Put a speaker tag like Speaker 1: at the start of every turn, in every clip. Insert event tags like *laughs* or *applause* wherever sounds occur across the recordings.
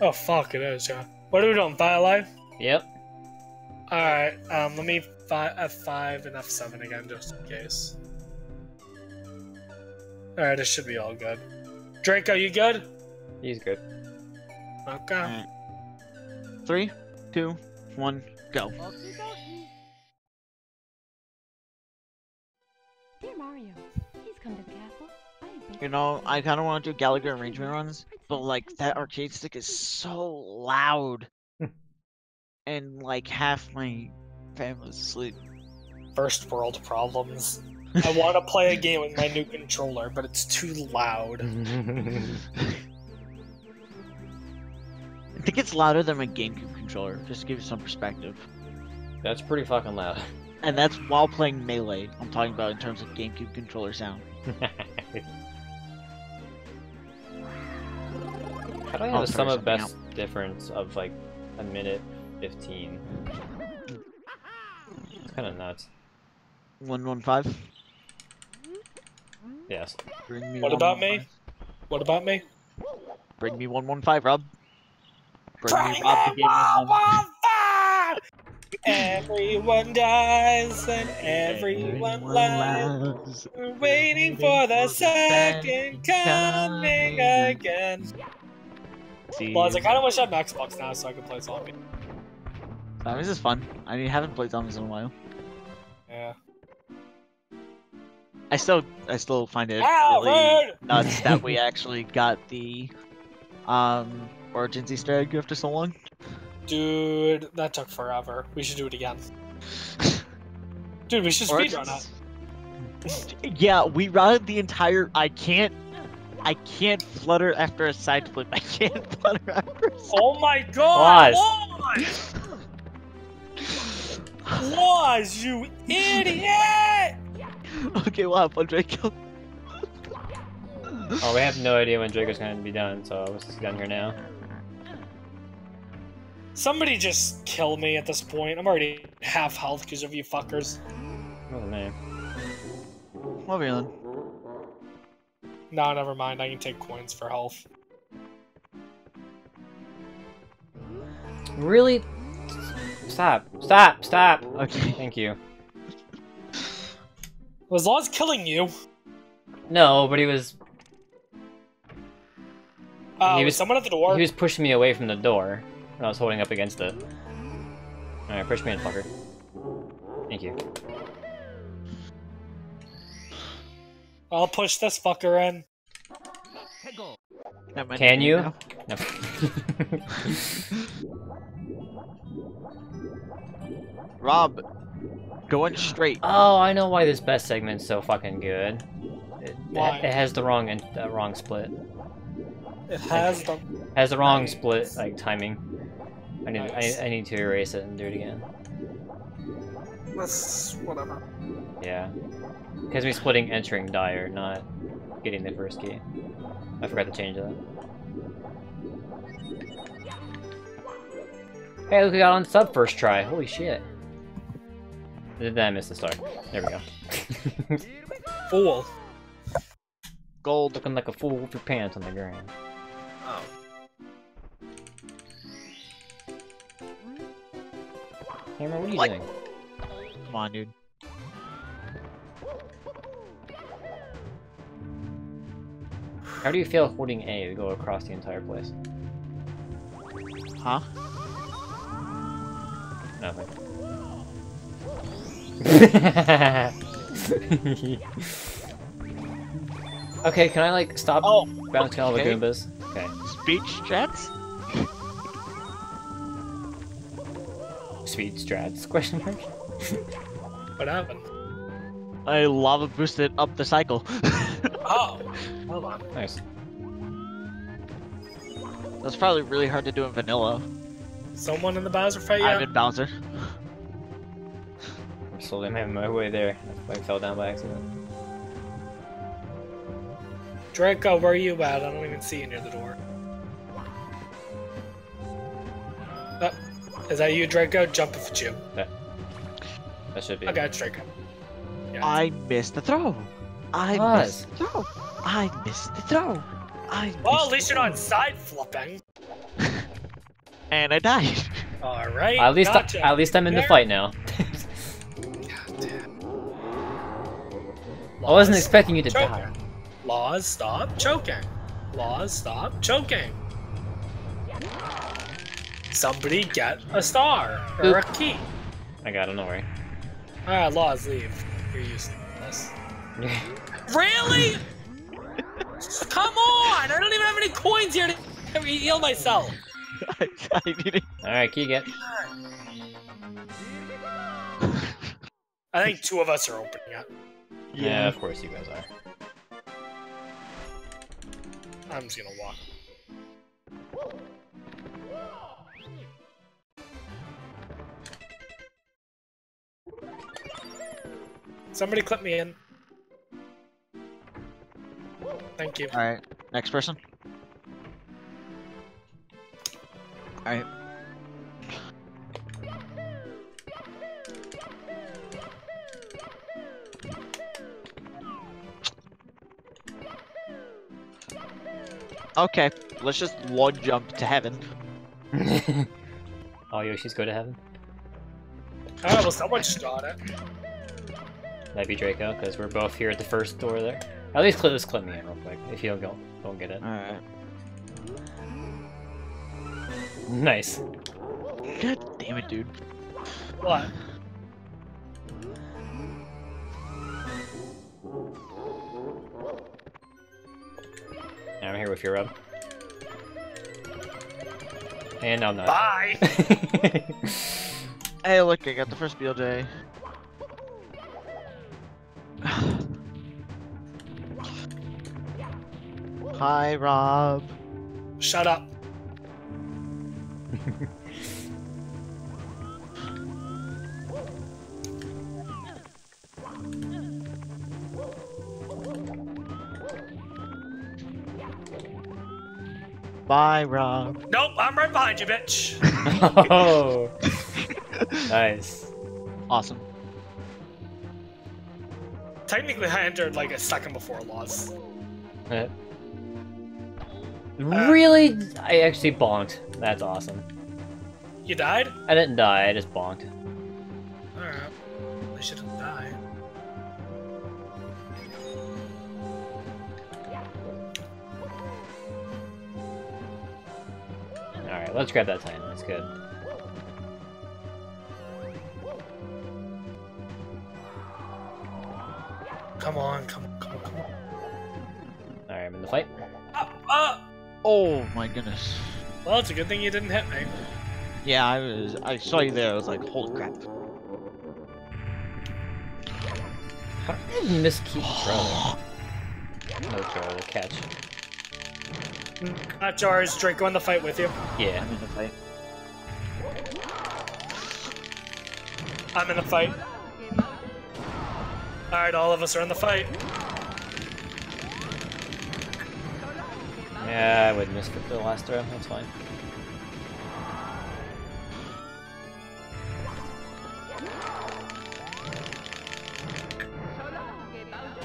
Speaker 1: Oh fuck, it is. Yeah. What are we doing? Fire life.
Speaker 2: Yep.
Speaker 1: All right. Um, let me fi- F5 and F7 again, just in case. All right, this should be all good. Drake, are you good?
Speaker 2: He's good.
Speaker 1: Okay.
Speaker 3: Alright. Three, two, one, go.
Speaker 4: Dear Mario, please come to the castle. I have been-
Speaker 3: You know, I kind of want to do Galaga Arrangement runs, but like that arcade stick is so loud, and like half my family's asleep.
Speaker 1: First world problems. *laughs* I want to play a game with my new controller, but it's too loud.
Speaker 3: I think it's louder than my GameCube controller, just to give you some perspective.
Speaker 2: That's pretty fucking loud.
Speaker 3: And that's while playing Melee. I'm talking about in terms of GameCube controller sound. *laughs*
Speaker 2: I have a
Speaker 3: sorry,
Speaker 2: sum of
Speaker 3: something
Speaker 2: best difference of like a minute fifteen? It's kind of nuts.
Speaker 3: One one five.
Speaker 2: Yes.
Speaker 3: Bring me
Speaker 1: What about me?
Speaker 3: 115.
Speaker 1: What about me?
Speaker 3: Bring me one one five, Rob. Bring me Rob the game. one-
Speaker 1: Everyone dies and everyone lies. We're waiting for the second coming again.
Speaker 3: See,
Speaker 1: Well, I kind of wish I had an Xbox now so I could play zombie.
Speaker 3: uh, this is fun. I mean, haven't played zombies in a while.
Speaker 1: Yeah.
Speaker 3: I still, I still find it
Speaker 1: Ow,
Speaker 3: really
Speaker 1: rude!
Speaker 3: nuts that we *laughs* actually got the um Origins Easter egg after so long.
Speaker 1: Dude, that took forever. We should do it again. *laughs* Dude, we should speedrun it.
Speaker 3: yeah, we routed the entire. I can't. I can't flutter after a side flip. I can't *laughs* flutter after a side.
Speaker 1: Oh my god!
Speaker 2: Waz.
Speaker 1: Waz! Waz, you idiot!
Speaker 3: Okay, we'll have fun, Draco.
Speaker 2: Oh, we have no idea when Draco's gonna be done, so let's just get done here now.
Speaker 1: Somebody just kill me at this point. I'm already half health because of you fuckers.
Speaker 2: Oh man.
Speaker 3: Love you, then.
Speaker 1: No, never mind. I can take coins for health.
Speaker 2: Really? Stop! Stop! Stop!
Speaker 3: Okay.
Speaker 2: Thank you.
Speaker 1: Was Loz killing you?
Speaker 2: No, but he was
Speaker 1: Uh,
Speaker 2: He
Speaker 1: was
Speaker 2: was-
Speaker 1: someone at the door?
Speaker 2: he was pushing me away from the door when I was holding up against it. Alright, push me in, fucker. Thank you.
Speaker 1: I'll push this fucker in.
Speaker 2: Can you?
Speaker 3: now.
Speaker 2: No. *laughs*
Speaker 3: Rob, going straight.
Speaker 2: oh, I know why this best segment's so fucking good. It,
Speaker 1: Why?
Speaker 2: it has the wrong in, uh, wrong split.
Speaker 1: It has the.
Speaker 2: Has the wrong
Speaker 1: Nice.
Speaker 2: split like timing. I need
Speaker 1: Nice.
Speaker 2: I, I need to erase it and do it again.
Speaker 1: Let's whatever.
Speaker 2: Yeah. Because me splitting entering dire, not getting the first key. I forgot to change that. Hey, look, we got on sub first try. Holy shit. Then I missed the star. There we go. *laughs*
Speaker 1: Fool.
Speaker 3: Gold.
Speaker 2: Looking like a fool with your pants on the ground.
Speaker 3: Oh.
Speaker 2: Hammer, what are you
Speaker 3: What?
Speaker 2: doing?
Speaker 3: Come on, dude.
Speaker 2: How do you feel holding A to go across the entire place?
Speaker 3: Huh?
Speaker 2: Nothing. *laughs* okay, can I like stop
Speaker 3: Oh,
Speaker 2: bouncing all the
Speaker 3: okay.
Speaker 2: Goombas? Okay.
Speaker 3: Speech strats?
Speaker 2: Sweet strats? Question mark.
Speaker 1: What happened?
Speaker 3: I lava boosted up the cycle. *laughs*
Speaker 1: Oh. Hold on.
Speaker 2: Nice.
Speaker 3: That's probably really hard to do in vanilla.
Speaker 1: Someone in the Bowser fight,
Speaker 3: I'm
Speaker 1: yeah?
Speaker 3: in Bowser.
Speaker 2: I'm slowly making my way there. I fell down by accident.
Speaker 1: Draco, where are you at? I don't even see you near the door. Uh, is that you, Draco? Jump if it's you.
Speaker 2: That should be.
Speaker 1: Okay, it's Draco. Yeah.
Speaker 3: I missed the throw. I
Speaker 2: Pause.
Speaker 3: missed the throw. I missed the throw. I
Speaker 1: well, at
Speaker 3: missed
Speaker 1: least you're not side flipping. *laughs*
Speaker 3: And I died.
Speaker 1: All right.
Speaker 2: At least,
Speaker 1: gotcha.
Speaker 2: at least I'm in the fight now.
Speaker 1: Goddamn. *laughs*
Speaker 2: I wasn't expecting you to
Speaker 1: choking.
Speaker 2: die.
Speaker 1: Loz, stop choking. Loz, stop choking. Somebody get a star or a key.
Speaker 2: I got it, don't worry.
Speaker 1: Alright, Loz, leave. You're useless. Really? Come on! I don't even have any coins here to heal myself. *laughs*
Speaker 3: I, I didn't.
Speaker 2: Alright, key get.
Speaker 1: I think two of us are opening it.
Speaker 2: Yeah, of course you guys are.
Speaker 1: I'm just gonna walk. Somebody clip me in. Thank you.
Speaker 3: Alright, next person. Alright. Okay, let's just one jump to heaven. *laughs*
Speaker 2: oh, Yoshis go to heaven.
Speaker 1: Alright, well, someone just got it.
Speaker 2: That'd be Draco, because we're both here at the first door there. At least clip, just clip me in real quick, if you don't, don't get it.
Speaker 3: Alright.
Speaker 2: Nice.
Speaker 3: God damn it, dude.
Speaker 1: What?
Speaker 2: I'm here with your rub. And I'm not.
Speaker 1: Bye! *laughs*
Speaker 3: Hey, look, I got the first BLJ. Hi, Rob.
Speaker 1: Shut up.
Speaker 3: Bye, Rob.
Speaker 1: Nope, I'm right behind you, bitch. *laughs* *laughs*
Speaker 2: oh, nice.
Speaker 3: Awesome.
Speaker 1: Technically, I entered like a second before Loz.
Speaker 2: Uh, Uh, really? I actually bonked. That's awesome.
Speaker 1: You died?
Speaker 2: I didn't die, I just bonked.
Speaker 1: Alright. I shouldn't die.
Speaker 2: Alright, let's grab that time. That's good.
Speaker 1: Come on, come
Speaker 3: Oh my goodness.
Speaker 1: Well, it's a good thing you didn't hit me.
Speaker 3: Yeah, I was. I saw you there. I was like, holy crap.
Speaker 2: How did I miss keep throw? *gasps* No throw, the catch.
Speaker 1: Not Jars, Draco in the fight with you.
Speaker 2: Yeah.
Speaker 3: I'm in the fight.
Speaker 1: I'm in the fight. Alright, all of us are in the fight.
Speaker 2: Yeah, I would miss it for the last throw. That's fine.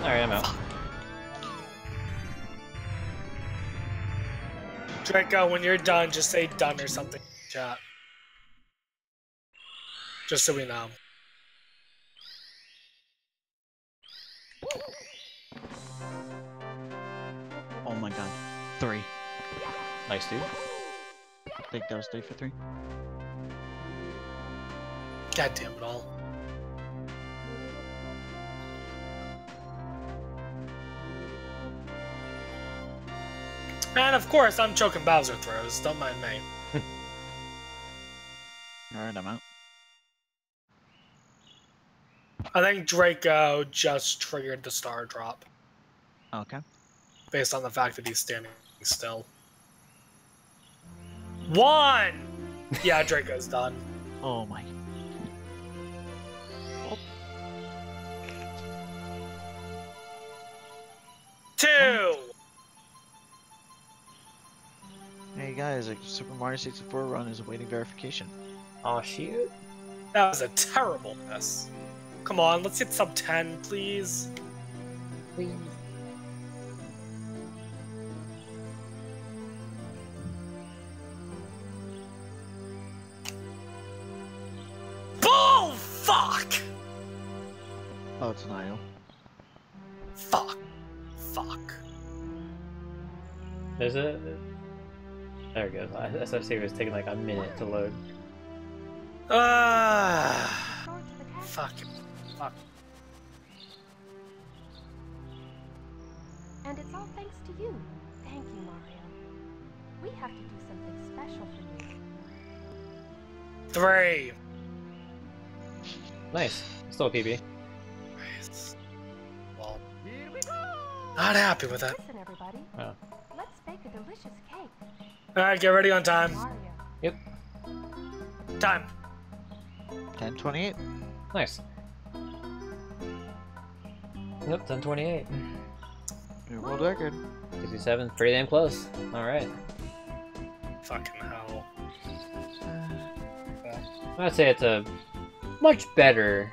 Speaker 2: Alright, I'm out.
Speaker 1: Draco, when you're done, just say done or something. Chat. Just so we know.
Speaker 2: Nice, dude.
Speaker 3: I think that was three for three.
Speaker 1: God damn it all. And of course, I'm choking Bowser throws. Don't mind me. *laughs*
Speaker 3: Alright, I'm out.
Speaker 1: I think Draco just triggered the star drop
Speaker 3: Okay.
Speaker 1: based on the fact that he's standing still. One! Yeah, Draco's done. *laughs*
Speaker 3: Oh my.
Speaker 1: Two!
Speaker 3: Hey guys, like Super Mario 64 run is awaiting verification.
Speaker 2: Oh, shoot.
Speaker 1: That was a terrible mess. Come on, let's hit sub 10, please.
Speaker 2: Please.
Speaker 3: It's an IO.
Speaker 1: Fuck. Fuck.
Speaker 2: There's a. There it goes. I- SFC was taking like a minute to load.
Speaker 1: Ah.
Speaker 4: Go to the castle.
Speaker 1: Fuck. Fuck.
Speaker 4: And it's all thanks to you. Thank you, Mario. We have to do something special for you.
Speaker 1: Three.
Speaker 2: Nice. Still a PB.
Speaker 1: Well, not happy with it.
Speaker 4: Listen, everybody.
Speaker 2: Oh.
Speaker 4: Let's bake a delicious cake.
Speaker 1: Alright, get ready on time.
Speaker 4: Mario.
Speaker 1: Time.
Speaker 3: 1028.
Speaker 2: Nice. Yep, 1028.
Speaker 3: New world record.
Speaker 2: 67, pretty damn close. Alright.
Speaker 1: Fucking hell.
Speaker 2: I'd say it's a much better